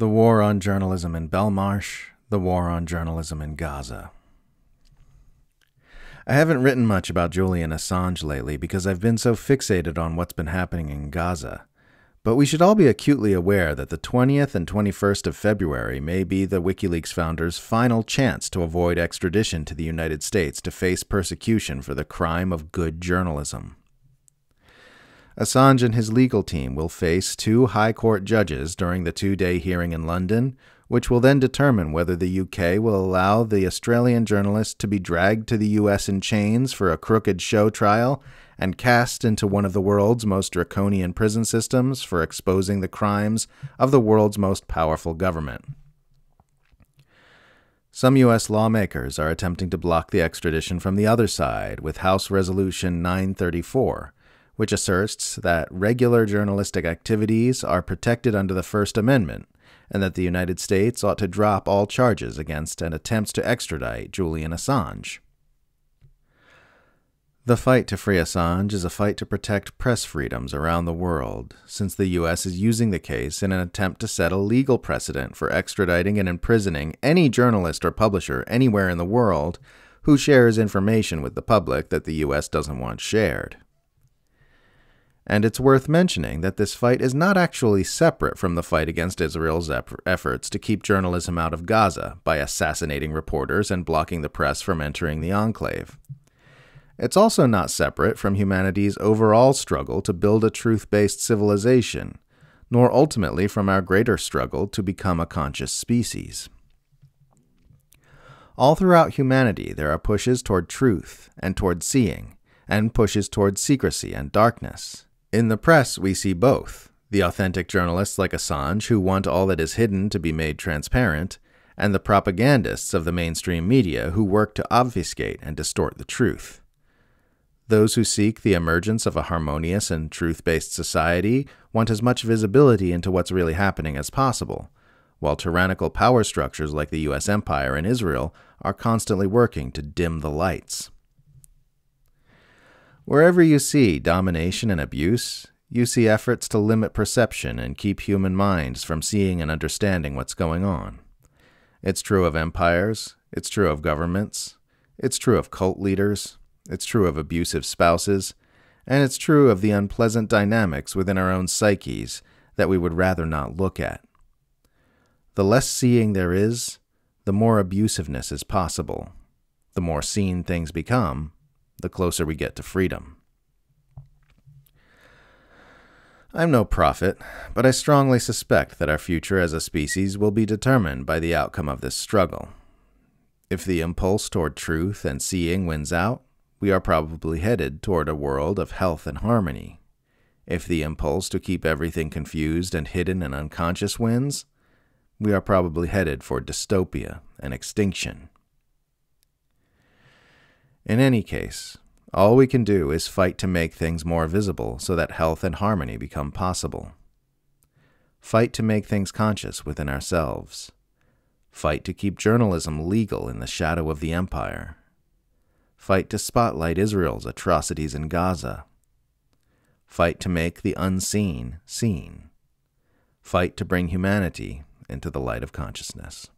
The war on journalism in Belmarsh, the war on journalism in Gaza. I haven't written much about Julian Assange lately because I've been so fixated on what's been happening in Gaza. But we should all be acutely aware that the 20th and 21st of February may be the WikiLeaks founder's final chance to avoid extradition to the United States to face persecution for the crime of good journalism. Assange and his legal team will face two High Court judges during the two day hearing in London, which will then determine whether the UK will allow the Australian journalist to be dragged to the US in chains for a crooked show trial and cast into one of the world's most draconian prison systems for exposing the crimes of the world's most powerful government. Some U.S. lawmakers are attempting to block the extradition from the other side with House Resolution 934, which asserts that regular journalistic activities are protected under the First Amendment and that the United States ought to drop all charges against and attempts to extradite Julian Assange. The fight to free Assange is a fight to protect press freedoms around the world, since the U.S. is using the case in an attempt to set a legal precedent for extraditing and imprisoning any journalist or publisher anywhere in the world who shares information with the public that the U.S. doesn't want shared. And it's worth mentioning that this fight is not actually separate from the fight against Israel's efforts to keep journalism out of Gaza by assassinating reporters and blocking the press from entering the enclave. It's also not separate from humanity's overall struggle to build a truth based civilization, nor ultimately from our greater struggle to become a conscious species. All throughout humanity, there are pushes toward truth and toward seeing, and pushes toward secrecy and darkness. In the press, we see both the authentic journalists like Assange who want all that is hidden to be made transparent, and the propagandists of the mainstream media who work to obfuscate and distort the truth. Those who seek the emergence of a harmonious and truth based society want as much visibility into what's really happening as possible, while tyrannical power structures like the US empire and Israel are constantly working to dim the lights. Wherever you see domination and abuse, you see efforts to limit perception and keep human minds from seeing and understanding what's going on. It's true of empires, it's true of governments, it's true of cult leaders, it's true of abusive spouses, and it's true of the unpleasant dynamics within our own psyches that we would rather not look at. The less seeing there is, the more abusiveness is possible. The more seen things become, the closer we get to freedom. I'm no prophet, but I strongly suspect that our future as a species will be determined by the outcome of this struggle. If the impulse toward truth and seeing wins out, we are probably headed toward a world of health and harmony. If the impulse to keep everything confused and hidden and unconscious wins, we are probably headed for dystopia and extinction. In any case, all we can do is fight to make things more visible so that health and harmony become possible. Fight to make things conscious within ourselves. Fight to keep journalism legal in the shadow of the empire. Fight to spotlight Israel's atrocities in Gaza. Fight to make the unseen seen. Fight to bring humanity into the light of consciousness.